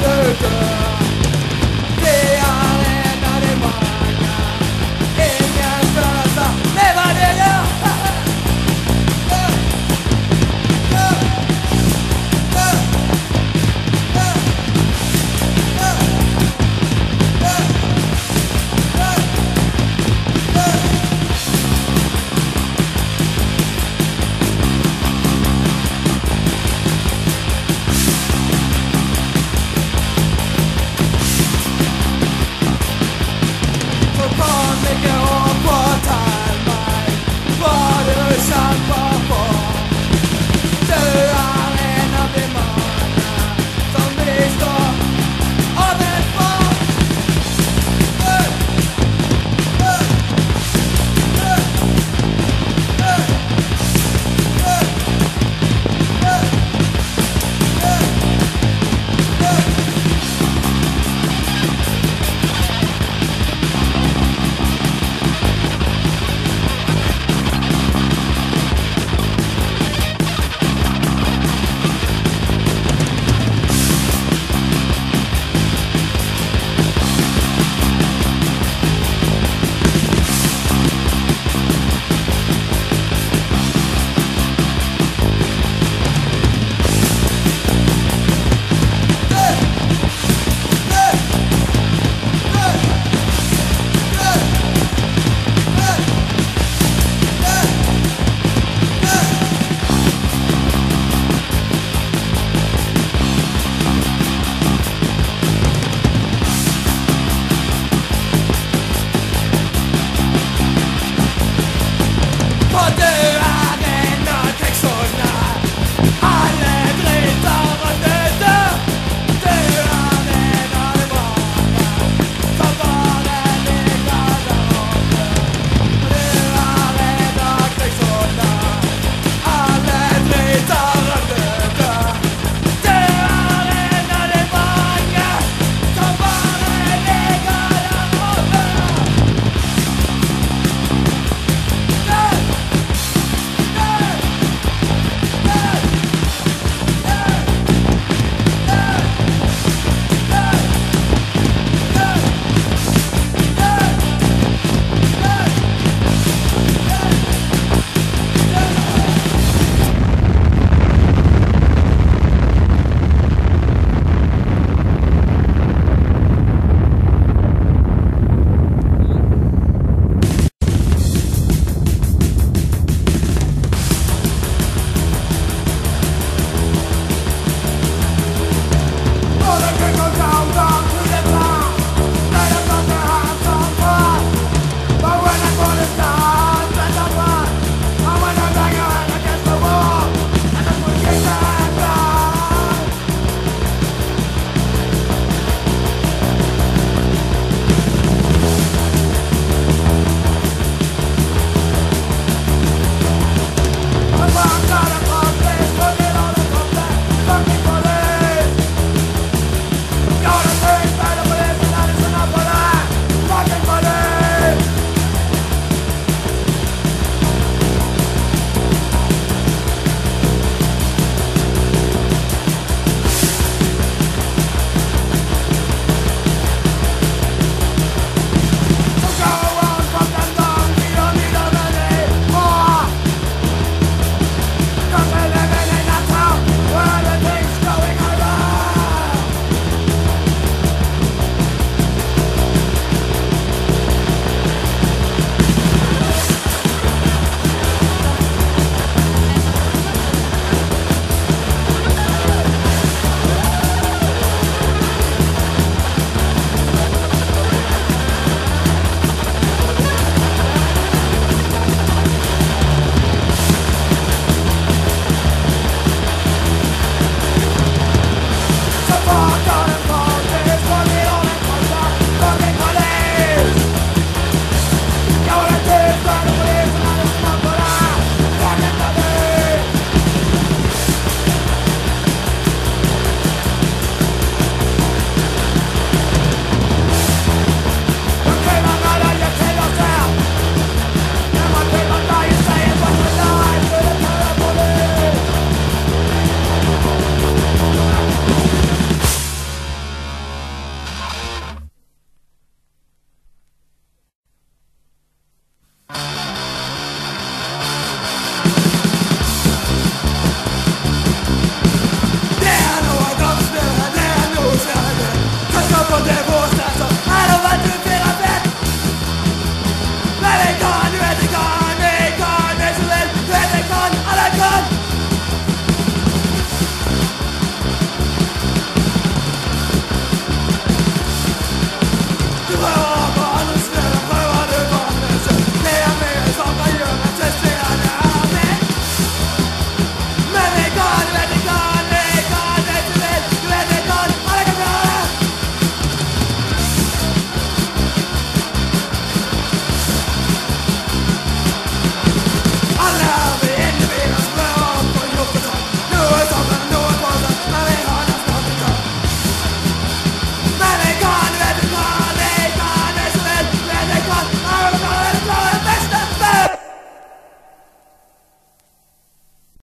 the girl